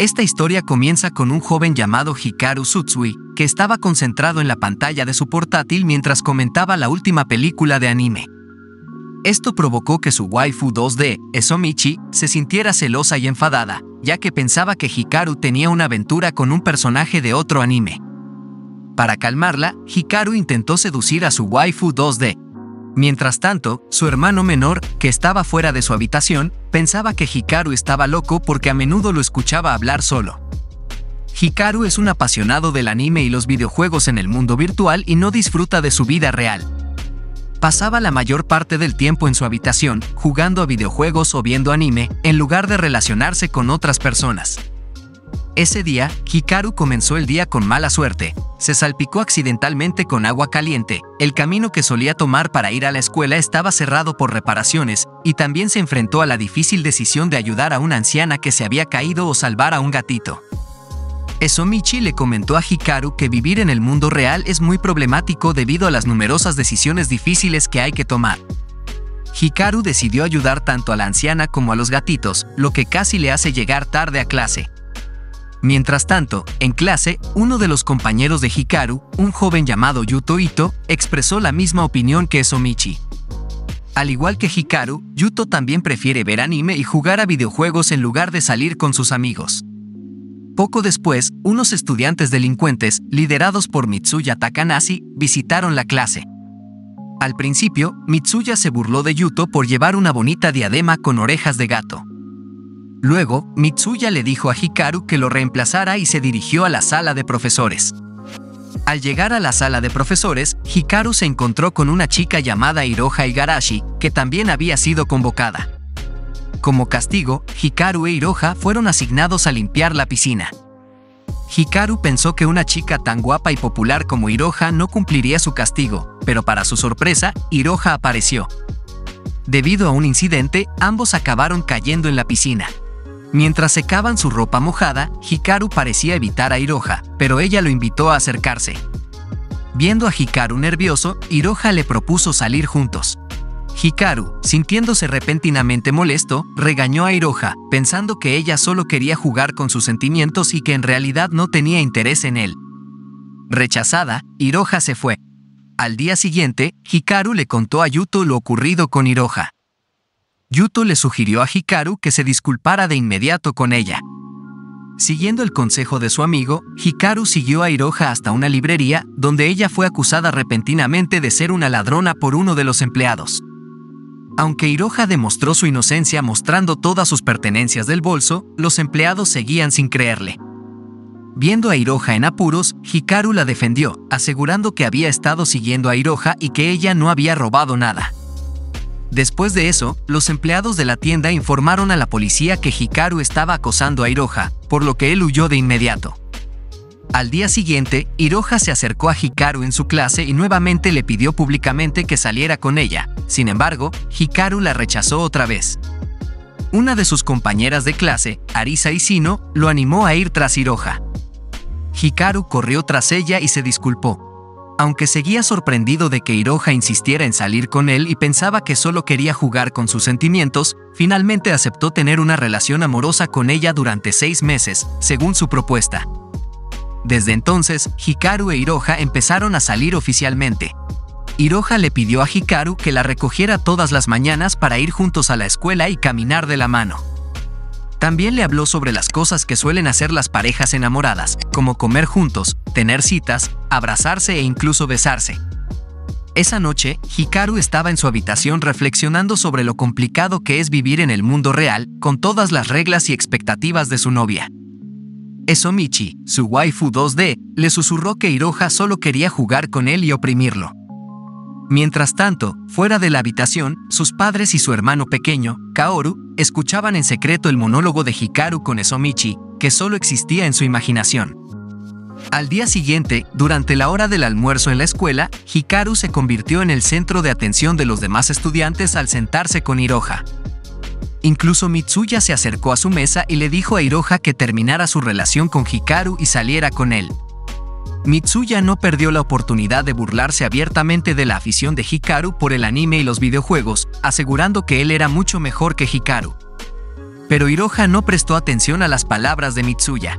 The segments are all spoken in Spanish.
Esta historia comienza con un joven llamado Hikaru Tsutsui, que estaba concentrado en la pantalla de su portátil mientras comentaba la última película de anime. Esto provocó que su waifu 2D, Esomichi, se sintiera celosa y enfadada, ya que pensaba que Hikaru tenía una aventura con un personaje de otro anime. Para calmarla, Hikaru intentó seducir a su waifu 2D. Mientras tanto, su hermano menor, que estaba fuera de su habitación, pensaba que Hikaru estaba loco porque a menudo lo escuchaba hablar solo. Hikaru es un apasionado del anime y los videojuegos en el mundo virtual y no disfruta de su vida real. Pasaba la mayor parte del tiempo en su habitación, jugando a videojuegos o viendo anime, en lugar de relacionarse con otras personas. Ese día, Hikaru comenzó el día con mala suerte. Se salpicó accidentalmente con agua caliente, el camino que solía tomar para ir a la escuela estaba cerrado por reparaciones, y también se enfrentó a la difícil decisión de ayudar a una anciana que se había caído o salvar a un gatito. Esomichi le comentó a Hikaru que vivir en el mundo real es muy problemático debido a las numerosas decisiones difíciles que hay que tomar. Hikaru decidió ayudar tanto a la anciana como a los gatitos, lo que casi le hace llegar tarde a clase. Mientras tanto, en clase, uno de los compañeros de Hikaru, un joven llamado Yuto Ito, expresó la misma opinión que Esomichi. Al igual que Hikaru, Yuto también prefiere ver anime y jugar a videojuegos en lugar de salir con sus amigos. Poco después, unos estudiantes delincuentes, liderados por Mitsuya Takanashi, visitaron la clase. Al principio, Mitsuya se burló de Yuto por llevar una bonita diadema con orejas de gato. Luego, Mitsuya le dijo a Hikaru que lo reemplazara y se dirigió a la sala de profesores. Al llegar a la sala de profesores, Hikaru se encontró con una chica llamada Hiroha Igarashi, que también había sido convocada. Como castigo, Hikaru e Hiroha fueron asignados a limpiar la piscina. Hikaru pensó que una chica tan guapa y popular como Hiroha no cumpliría su castigo, pero para su sorpresa, Hiroha apareció. Debido a un incidente, ambos acabaron cayendo en la piscina. Mientras secaban su ropa mojada, Hikaru parecía evitar a Hiroha, pero ella lo invitó a acercarse. Viendo a Hikaru nervioso, Hiroha le propuso salir juntos. Hikaru, sintiéndose repentinamente molesto, regañó a Hiroha, pensando que ella solo quería jugar con sus sentimientos y que en realidad no tenía interés en él. Rechazada, Hiroha se fue. Al día siguiente, Hikaru le contó a Yuto lo ocurrido con Hiroha. Yuto le sugirió a Hikaru que se disculpara de inmediato con ella. Siguiendo el consejo de su amigo, Hikaru siguió a Hiroha hasta una librería, donde ella fue acusada repentinamente de ser una ladrona por uno de los empleados. Aunque Hiroha demostró su inocencia mostrando todas sus pertenencias del bolso, los empleados seguían sin creerle. Viendo a Hiroha en apuros, Hikaru la defendió, asegurando que había estado siguiendo a Hiroha y que ella no había robado nada. Después de eso, los empleados de la tienda informaron a la policía que Hikaru estaba acosando a Hiroha, por lo que él huyó de inmediato. Al día siguiente, Hiroha se acercó a Hikaru en su clase y nuevamente le pidió públicamente que saliera con ella. Sin embargo, Hikaru la rechazó otra vez. Una de sus compañeras de clase, Arisa Isino, lo animó a ir tras Hiroha. Hikaru corrió tras ella y se disculpó. Aunque seguía sorprendido de que Hiroha insistiera en salir con él y pensaba que solo quería jugar con sus sentimientos, finalmente aceptó tener una relación amorosa con ella durante seis meses, según su propuesta. Desde entonces, Hikaru e Hiroha empezaron a salir oficialmente. Hiroha le pidió a Hikaru que la recogiera todas las mañanas para ir juntos a la escuela y caminar de la mano. También le habló sobre las cosas que suelen hacer las parejas enamoradas, como comer juntos, tener citas, abrazarse e incluso besarse. Esa noche, Hikaru estaba en su habitación reflexionando sobre lo complicado que es vivir en el mundo real, con todas las reglas y expectativas de su novia. Esomichi, su waifu 2D, le susurró que Hiroha solo quería jugar con él y oprimirlo. Mientras tanto, fuera de la habitación, sus padres y su hermano pequeño, Kaoru, escuchaban en secreto el monólogo de Hikaru con Esomichi, que solo existía en su imaginación. Al día siguiente, durante la hora del almuerzo en la escuela, Hikaru se convirtió en el centro de atención de los demás estudiantes al sentarse con Hiroha. Incluso Mitsuya se acercó a su mesa y le dijo a Hiroha que terminara su relación con Hikaru y saliera con él. Mitsuya no perdió la oportunidad de burlarse abiertamente de la afición de Hikaru por el anime y los videojuegos, asegurando que él era mucho mejor que Hikaru. Pero Hiroha no prestó atención a las palabras de Mitsuya.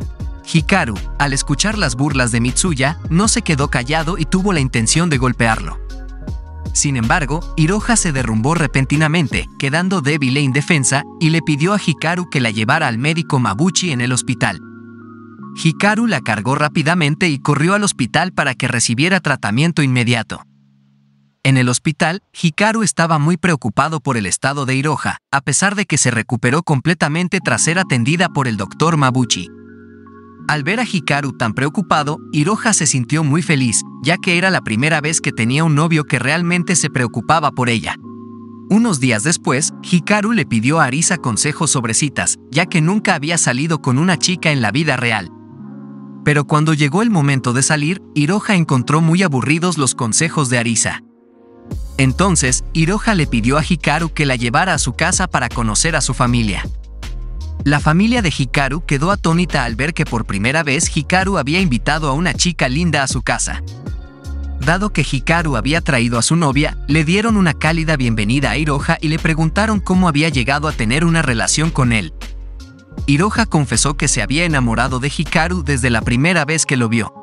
Hikaru, al escuchar las burlas de Mitsuya, no se quedó callado y tuvo la intención de golpearlo. Sin embargo, Hiroha se derrumbó repentinamente, quedando débil e indefensa, y le pidió a Hikaru que la llevara al médico Mabuchi en el hospital. Hikaru la cargó rápidamente y corrió al hospital para que recibiera tratamiento inmediato. En el hospital, Hikaru estaba muy preocupado por el estado de Hiroha, a pesar de que se recuperó completamente tras ser atendida por el doctor Mabuchi. Al ver a Hikaru tan preocupado, Hiroha se sintió muy feliz, ya que era la primera vez que tenía un novio que realmente se preocupaba por ella. Unos días después, Hikaru le pidió a Arisa consejos sobre citas, ya que nunca había salido con una chica en la vida real. Pero cuando llegó el momento de salir, Hiroha encontró muy aburridos los consejos de Arisa. Entonces, Hiroha le pidió a Hikaru que la llevara a su casa para conocer a su familia. La familia de Hikaru quedó atónita al ver que por primera vez Hikaru había invitado a una chica linda a su casa. Dado que Hikaru había traído a su novia, le dieron una cálida bienvenida a Hiroha y le preguntaron cómo había llegado a tener una relación con él. Hiroha confesó que se había enamorado de Hikaru desde la primera vez que lo vio.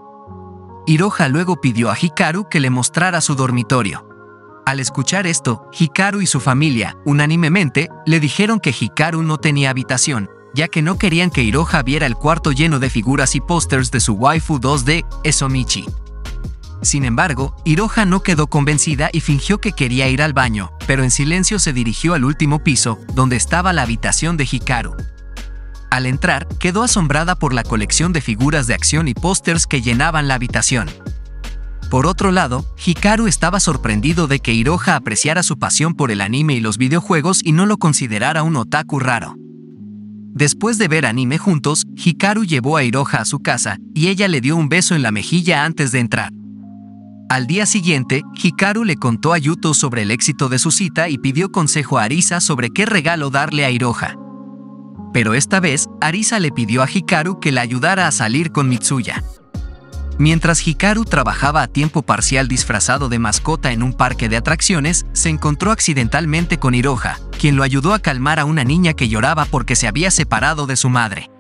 Hiroha luego pidió a Hikaru que le mostrara su dormitorio. Al escuchar esto, Hikaru y su familia, unánimemente, le dijeron que Hikaru no tenía habitación, ya que no querían que Hiroha viera el cuarto lleno de figuras y pósters de su waifu 2D, Esomichi. Sin embargo, Hiroha no quedó convencida y fingió que quería ir al baño, pero en silencio se dirigió al último piso, donde estaba la habitación de Hikaru. Al entrar, quedó asombrada por la colección de figuras de acción y pósters que llenaban la habitación. Por otro lado, Hikaru estaba sorprendido de que Hiroha apreciara su pasión por el anime y los videojuegos y no lo considerara un otaku raro. Después de ver anime juntos, Hikaru llevó a Hiroha a su casa y ella le dio un beso en la mejilla antes de entrar. Al día siguiente, Hikaru le contó a Yuto sobre el éxito de su cita y pidió consejo a Arisa sobre qué regalo darle a Hiroha. Pero esta vez, Arisa le pidió a Hikaru que la ayudara a salir con Mitsuya. Mientras Hikaru trabajaba a tiempo parcial disfrazado de mascota en un parque de atracciones, se encontró accidentalmente con Hiroha, quien lo ayudó a calmar a una niña que lloraba porque se había separado de su madre.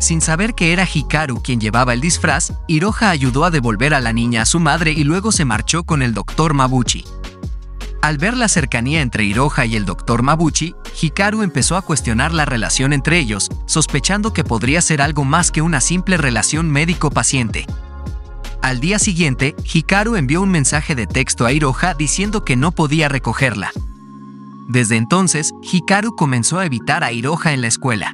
Sin saber que era Hikaru quien llevaba el disfraz, Hiroha ayudó a devolver a la niña a su madre y luego se marchó con el Dr. Mabuchi. Al ver la cercanía entre Hiroha y el Dr. Mabuchi, Hikaru empezó a cuestionar la relación entre ellos, sospechando que podría ser algo más que una simple relación médico-paciente. Al día siguiente, Hikaru envió un mensaje de texto a Hiroha diciendo que no podía recogerla. Desde entonces, Hikaru comenzó a evitar a Hiroha en la escuela.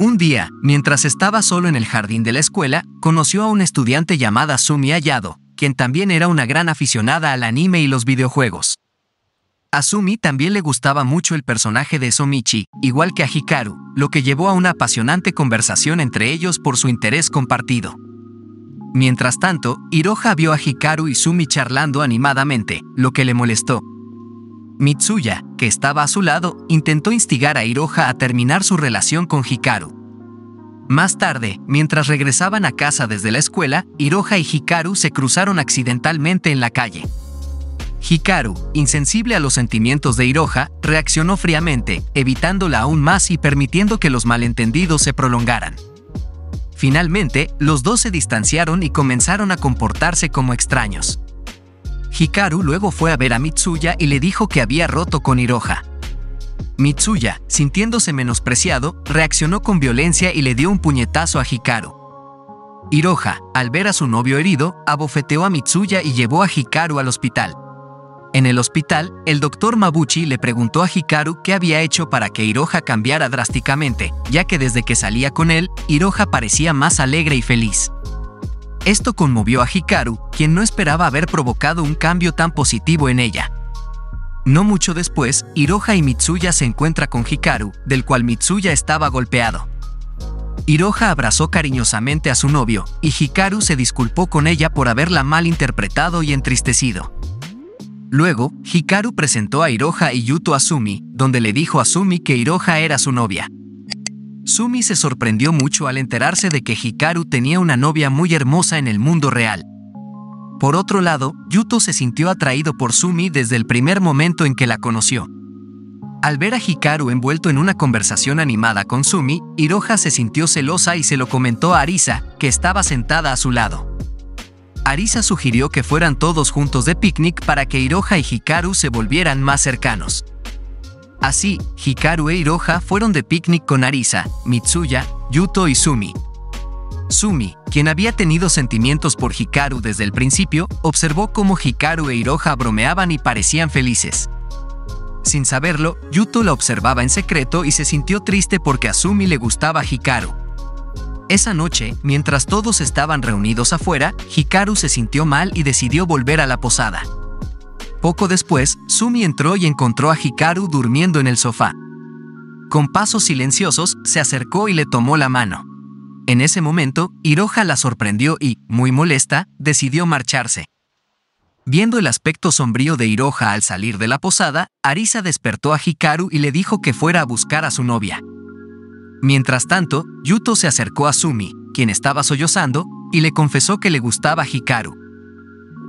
Un día, mientras estaba solo en el jardín de la escuela, conoció a una estudiante llamada Sumi Ayado, quien también era una gran aficionada al anime y los videojuegos. A Sumi también le gustaba mucho el personaje de Somichi, igual que a Hikaru, lo que llevó a una apasionante conversación entre ellos por su interés compartido. Mientras tanto, Hiroha vio a Hikaru y Sumi charlando animadamente, lo que le molestó. Mitsuya, que estaba a su lado, intentó instigar a Hiroha a terminar su relación con Hikaru. Más tarde, mientras regresaban a casa desde la escuela, Hiroha y Hikaru se cruzaron accidentalmente en la calle. Hikaru, insensible a los sentimientos de Hiroha, reaccionó fríamente, evitándola aún más y permitiendo que los malentendidos se prolongaran. Finalmente, los dos se distanciaron y comenzaron a comportarse como extraños. Hikaru luego fue a ver a Mitsuya y le dijo que había roto con Hiroha. Mitsuya, sintiéndose menospreciado, reaccionó con violencia y le dio un puñetazo a Hikaru. Hiroha, al ver a su novio herido, abofeteó a Mitsuya y llevó a Hikaru al hospital. En el hospital, el doctor Mabuchi le preguntó a Hikaru qué había hecho para que Hiroha cambiara drásticamente, ya que desde que salía con él, Hiroha parecía más alegre y feliz. Esto conmovió a Hikaru, quien no esperaba haber provocado un cambio tan positivo en ella. No mucho después, Hiroha y Mitsuya se encuentra con Hikaru, del cual Mitsuya estaba golpeado. Hiroha abrazó cariñosamente a su novio, y Hikaru se disculpó con ella por haberla mal interpretado y entristecido. Luego, Hikaru presentó a Hiroha y Yuto a Sumi, donde le dijo a Sumi que Hiroha era su novia. Sumi se sorprendió mucho al enterarse de que Hikaru tenía una novia muy hermosa en el mundo real. Por otro lado, Yuto se sintió atraído por Sumi desde el primer momento en que la conoció. Al ver a Hikaru envuelto en una conversación animada con Sumi, Hiroha se sintió celosa y se lo comentó a Arisa, que estaba sentada a su lado. Arisa sugirió que fueran todos juntos de picnic para que Hiroha y Hikaru se volvieran más cercanos. Así, Hikaru e Hiroha fueron de picnic con Arisa, Mitsuya, Yuto y Sumi. Sumi, quien había tenido sentimientos por Hikaru desde el principio, observó cómo Hikaru e Hiroha bromeaban y parecían felices. Sin saberlo, Yuto la observaba en secreto y se sintió triste porque a Sumi le gustaba Hikaru. Esa noche, mientras todos estaban reunidos afuera, Hikaru se sintió mal y decidió volver a la posada. Poco después, Sumi entró y encontró a Hikaru durmiendo en el sofá. Con pasos silenciosos, se acercó y le tomó la mano. En ese momento, Hiroha la sorprendió y, muy molesta, decidió marcharse. Viendo el aspecto sombrío de Hiroha al salir de la posada, Arisa despertó a Hikaru y le dijo que fuera a buscar a su novia. Mientras tanto, Yuto se acercó a Sumi, quien estaba sollozando, y le confesó que le gustaba Hikaru.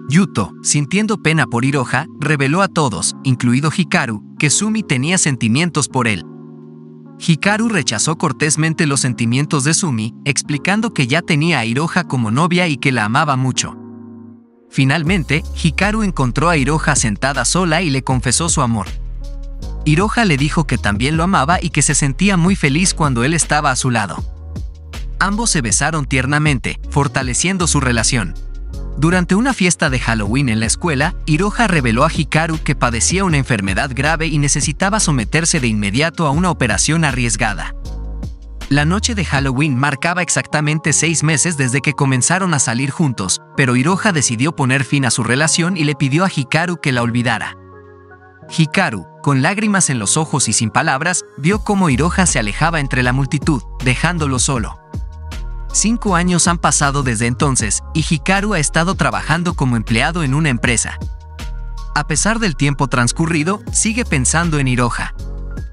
Yuto, sintiendo pena por Hiroha, reveló a todos, incluido Hikaru, que Sumi tenía sentimientos por él. Hikaru rechazó cortésmente los sentimientos de Sumi, explicando que ya tenía a Hiroha como novia y que la amaba mucho. Finalmente, Hikaru encontró a Hiroha sentada sola y le confesó su amor. Hiroha le dijo que también lo amaba y que se sentía muy feliz cuando él estaba a su lado. Ambos se besaron tiernamente, fortaleciendo su relación. Durante una fiesta de Halloween en la escuela, Hiroha reveló a Hikaru que padecía una enfermedad grave y necesitaba someterse de inmediato a una operación arriesgada. La noche de Halloween marcaba exactamente seis meses desde que comenzaron a salir juntos, pero Hiroha decidió poner fin a su relación y le pidió a Hikaru que la olvidara. Hikaru, con lágrimas en los ojos y sin palabras, vio cómo Hiroha se alejaba entre la multitud, dejándolo solo. Cinco años han pasado desde entonces y Hikaru ha estado trabajando como empleado en una empresa. A pesar del tiempo transcurrido, sigue pensando en Hiroha.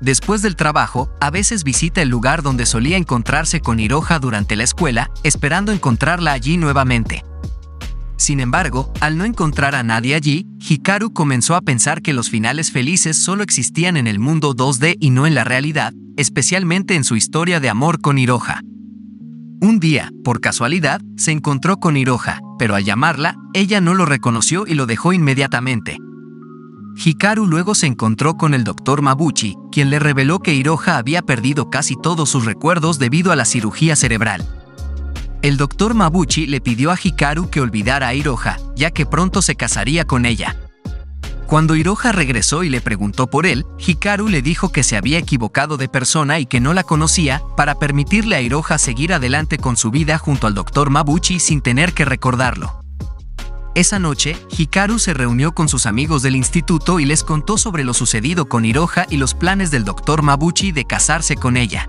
Después del trabajo, a veces visita el lugar donde solía encontrarse con Hiroha durante la escuela, esperando encontrarla allí nuevamente. Sin embargo, al no encontrar a nadie allí, Hikaru comenzó a pensar que los finales felices solo existían en el mundo 2D y no en la realidad, especialmente en su historia de amor con Hiroha. Un día, por casualidad, se encontró con Hiroha, pero al llamarla, ella no lo reconoció y lo dejó inmediatamente. Hikaru luego se encontró con el doctor Mabuchi, quien le reveló que Hiroha había perdido casi todos sus recuerdos debido a la cirugía cerebral. El doctor Mabuchi le pidió a Hikaru que olvidara a Hiroha, ya que pronto se casaría con ella. Cuando Hiroha regresó y le preguntó por él, Hikaru le dijo que se había equivocado de persona y que no la conocía, para permitirle a Hiroha seguir adelante con su vida junto al Dr. Mabuchi sin tener que recordarlo. Esa noche, Hikaru se reunió con sus amigos del instituto y les contó sobre lo sucedido con Hiroha y los planes del Dr. Mabuchi de casarse con ella.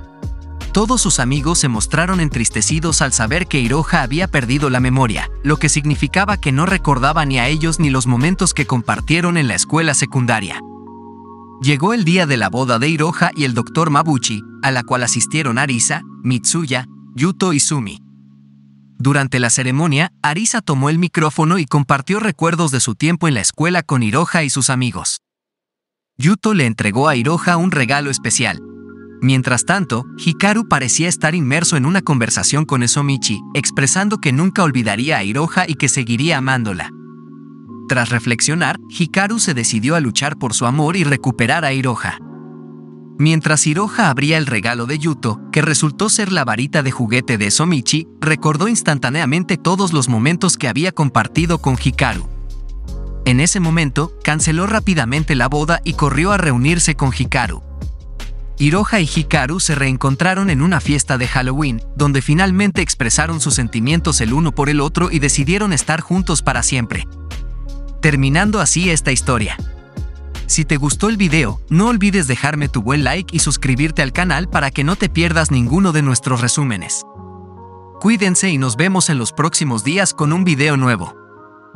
Todos sus amigos se mostraron entristecidos al saber que Hiroha había perdido la memoria, lo que significaba que no recordaba ni a ellos ni los momentos que compartieron en la escuela secundaria. Llegó el día de la boda de Hiroha y el Dr. Mabuchi, a la cual asistieron Arisa, Mitsuya, Yuto y Sumi. Durante la ceremonia, Arisa tomó el micrófono y compartió recuerdos de su tiempo en la escuela con Hiroha y sus amigos. Yuto le entregó a Hiroha un regalo especial, Mientras tanto, Hikaru parecía estar inmerso en una conversación con Esomichi, expresando que nunca olvidaría a Hiroha y que seguiría amándola. Tras reflexionar, Hikaru se decidió a luchar por su amor y recuperar a Hiroha. Mientras Hiroha abría el regalo de Yuto, que resultó ser la varita de juguete de Esomichi, recordó instantáneamente todos los momentos que había compartido con Hikaru. En ese momento, canceló rápidamente la boda y corrió a reunirse con Hikaru. Hiroha y Hikaru se reencontraron en una fiesta de Halloween, donde finalmente expresaron sus sentimientos el uno por el otro y decidieron estar juntos para siempre. Terminando así esta historia. Si te gustó el video, no olvides dejarme tu buen like y suscribirte al canal para que no te pierdas ninguno de nuestros resúmenes. Cuídense y nos vemos en los próximos días con un video nuevo.